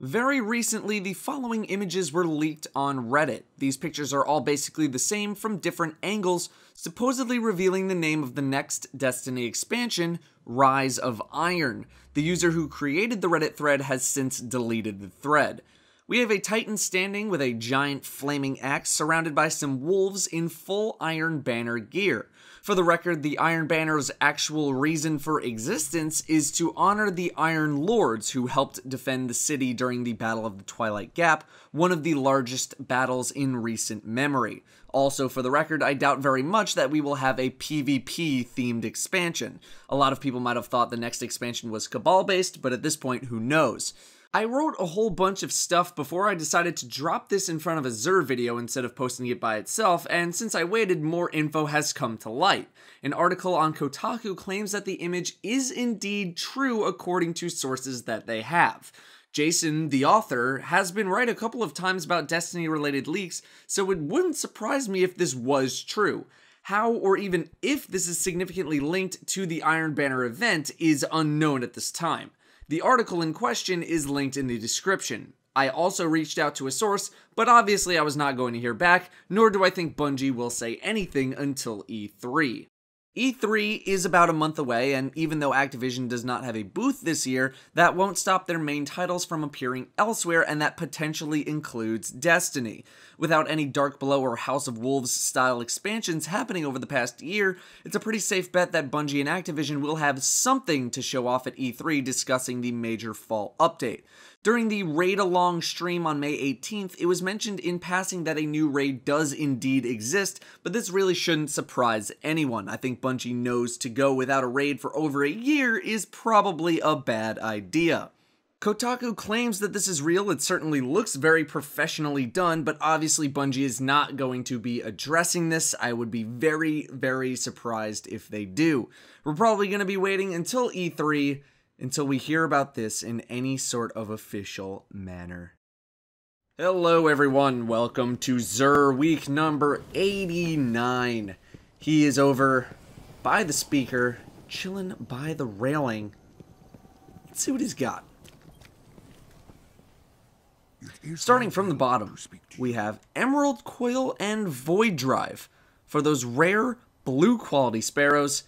Very recently, the following images were leaked on Reddit. These pictures are all basically the same from different angles, supposedly revealing the name of the next Destiny expansion, Rise of Iron. The user who created the Reddit thread has since deleted the thread. We have a Titan standing with a giant flaming axe surrounded by some wolves in full Iron Banner gear. For the record, the Iron Banner's actual reason for existence is to honor the Iron Lords who helped defend the city during the Battle of the Twilight Gap, one of the largest battles in recent memory. Also, for the record, I doubt very much that we will have a PvP themed expansion. A lot of people might have thought the next expansion was Cabal based, but at this point, who knows? I wrote a whole bunch of stuff before I decided to drop this in front of a Xur video instead of posting it by itself, and since I waited, more info has come to light. An article on Kotaku claims that the image is indeed true according to sources that they have. Jason, the author, has been right a couple of times about Destiny related leaks, so it wouldn't surprise me if this was true. How or even if this is significantly linked to the Iron Banner event is unknown at this time. The article in question is linked in the description. I also reached out to a source, but obviously I was not going to hear back, nor do I think Bungie will say anything until E3. E3 is about a month away, and even though Activision does not have a booth this year, that won't stop their main titles from appearing elsewhere, and that potentially includes Destiny. Without any Dark Below or House of Wolves style expansions happening over the past year, it's a pretty safe bet that Bungie and Activision will have something to show off at E3 discussing the major fall update. During the raid along stream on May 18th, it was mentioned in passing that a new raid does indeed exist, but this really shouldn't surprise anyone. I think Bungie knows to go without a raid for over a year is probably a bad idea. Kotaku claims that this is real. It certainly looks very professionally done, but obviously Bungie is not going to be addressing this. I would be very, very surprised if they do. We're probably going to be waiting until E3 until we hear about this in any sort of official manner. Hello, everyone. Welcome to Xur week number 89. He is over by the speaker, chilling by the railing. Let's see what he's got. Starting from the bottom, we have Emerald Coil and Void Drive for those rare blue quality sparrows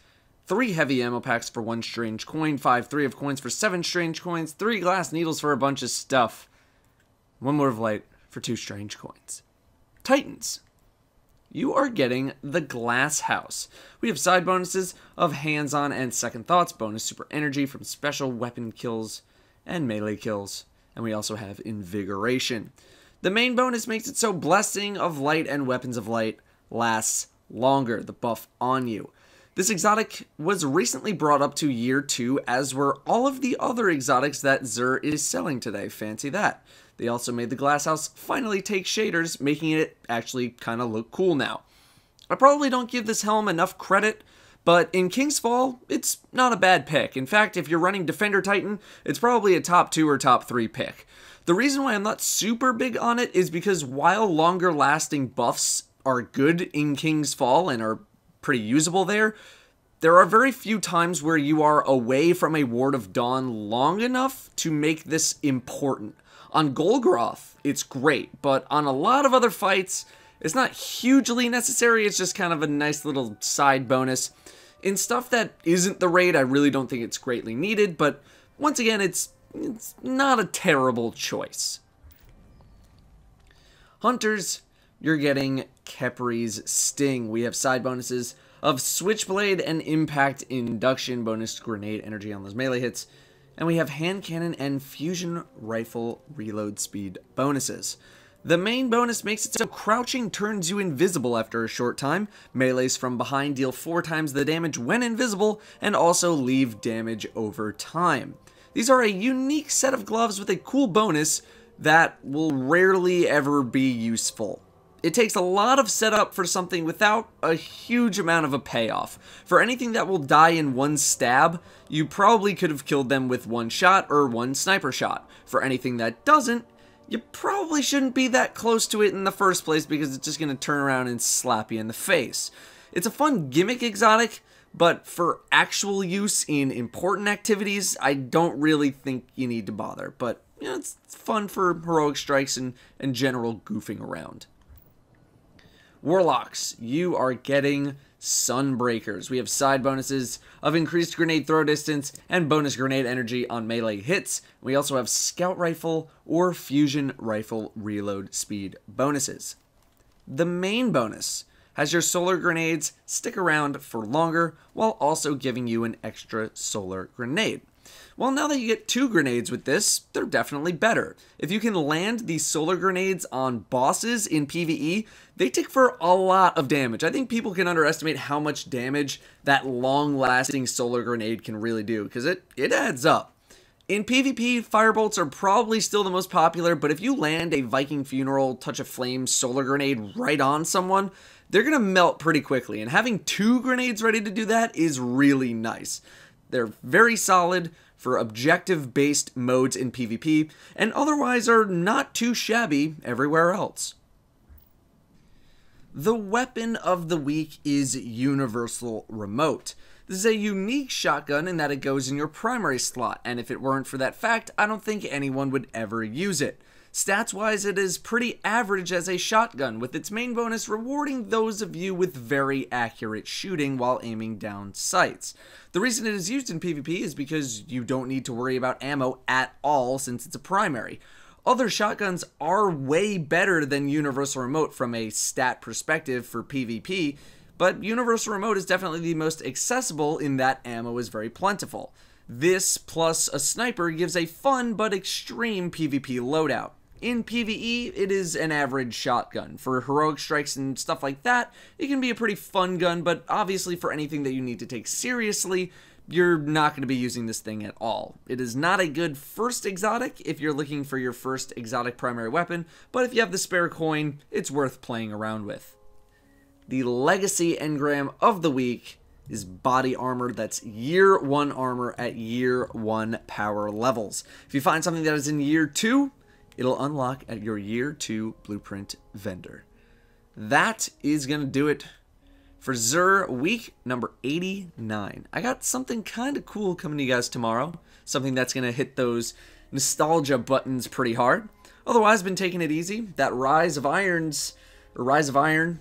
three heavy ammo packs for one strange coin, five three of coins for seven strange coins, three glass needles for a bunch of stuff, one mote of light for two strange coins. Titans. You are getting the Glass House. We have side bonuses of hands on and second thoughts, bonus super energy from special weapon kills and melee kills, and we also have invigoration. The main bonus makes it so Blessing of Light and Weapons of Light lasts longer, the buff on you. This exotic was recently brought up to year 2, as were all of the other exotics that Xur is selling today. Fancy that. They also made the Glasshouse finally take shaders, making it actually kind of look cool now. I probably don't give this helm enough credit, but in King's Fall, it's not a bad pick. In fact, if you're running Defender Titan, it's probably a top 2 or top 3 pick. The reason why I'm not super big on it is because while longer lasting buffs are good in King's Fall and are pretty usable there. There are very few times where you are away from a Ward of Dawn long enough to make this important. On Golgoroth, it's great, but on a lot of other fights, it's not hugely necessary, it's just kind of a nice little side bonus. In stuff that isn't the raid, I really don't think it's greatly needed, but once again, it's, it's not a terrible choice. Hunters, you're getting Khepri's Sting. We have side bonuses of Switchblade and Impact Induction, bonus grenade energy on those melee hits. And we have Hand Cannon and Fusion Rifle reload speed bonuses. The main bonus makes it so crouching turns you invisible after a short time, melees from behind deal 4 times the damage when invisible, and also leave damage over time. These are a unique set of gloves with a cool bonus that will rarely ever be useful. It takes a lot of setup for something without a huge amount of a payoff. For anything that will die in one stab, you probably could have killed them with one shot or one sniper shot. For anything that doesn't, you probably shouldn't be that close to it in the first place because it's just going to turn around and slap you in the face. It's a fun gimmick exotic, but for actual use in important activities, I don't really think you need to bother, but you know, it's fun for heroic strikes and, and general goofing around. Warlocks, you are getting Sunbreakers. We have side bonuses of increased grenade throw distance and bonus grenade energy on melee hits. We also have scout rifle or fusion rifle reload speed bonuses. The main bonus has your solar grenades stick around for longer while also giving you an extra solar grenade. Well, now that you get two grenades with this, they're definitely better. If you can land these solar grenades on bosses in PvE, they take for a lot of damage. I think people can underestimate how much damage that long-lasting solar grenade can really do, because it, it adds up. In PvP, firebolts are probably still the most popular, but if you land a Viking Funeral Touch of Flame solar grenade right on someone, they're going to melt pretty quickly, and having two grenades ready to do that is really nice. They're very solid for objective based modes in PvP, and otherwise are not too shabby everywhere else. The weapon of the week is Universal Remote. This is a unique shotgun in that it goes in your primary slot, and if it weren't for that fact, I don't think anyone would ever use it. Stats wise, it is pretty average as a shotgun, with its main bonus rewarding those of you with very accurate shooting while aiming down sights. The reason it is used in PvP is because you don't need to worry about ammo at all since it's a primary. Other shotguns are way better than Universal Remote from a stat perspective for PvP, but Universal Remote is definitely the most accessible in that ammo is very plentiful. This plus a sniper gives a fun but extreme PvP loadout. In PvE, it is an average shotgun. For heroic strikes and stuff like that, it can be a pretty fun gun, but obviously for anything that you need to take seriously, you're not going to be using this thing at all. It is not a good first exotic if you're looking for your first exotic primary weapon, but if you have the spare coin, it's worth playing around with. The Legacy Engram of the week is body armor that's year one armor at year one power levels. If you find something that is in year two, it'll unlock at your year two blueprint vendor. That is going to do it for Xur week number 89. I got something kind of cool coming to you guys tomorrow. Something that's going to hit those nostalgia buttons pretty hard. Otherwise, been taking it easy. That Rise of Irons, Rise of Iron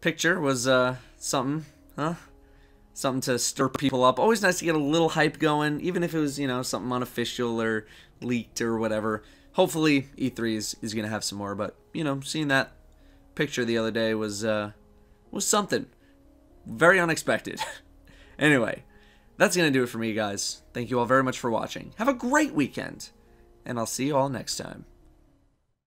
picture was uh, something, huh? Something to stir people up. Always nice to get a little hype going, even if it was, you know, something unofficial or leaked or whatever hopefully E3 is, is going to have some more. But, you know, seeing that picture the other day was, uh, was something very unexpected. anyway, that's going to do it for me, guys. Thank you all very much for watching. Have a great weekend, and I'll see you all next time.